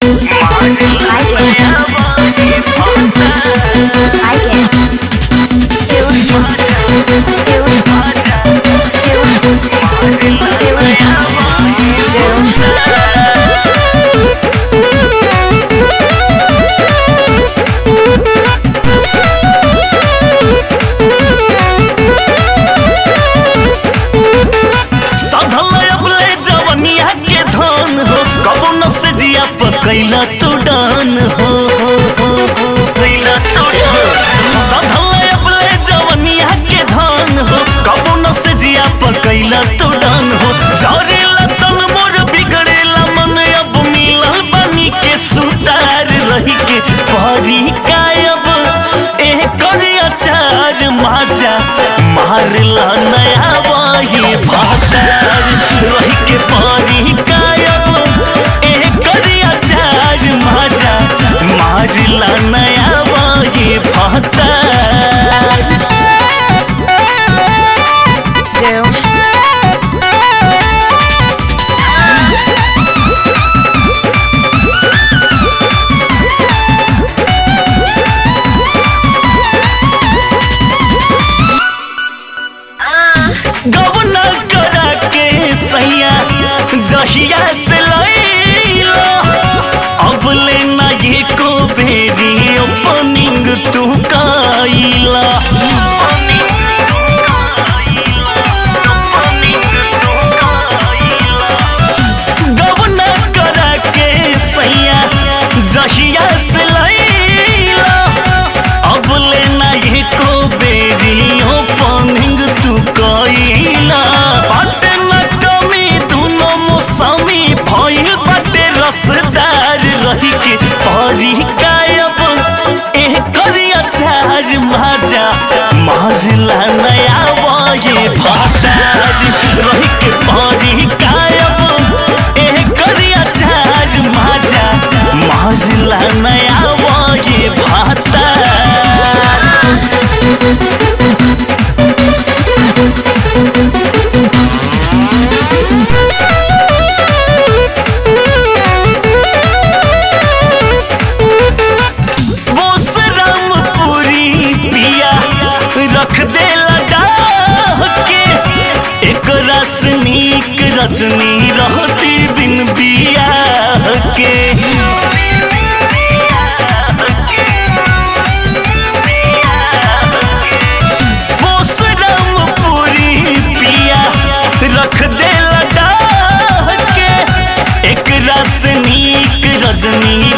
在座的女，के परी कायब करे अचार माजा मारला नया जहिया से लैला अब लेना ये को बेरी ओपनिंग तू काइला जहिया से रही परी कायब ए करिया चार माजा। मारला भातार रसनीक रजनी रहती बिन बिया के। रख दे लगा के। एक रजनी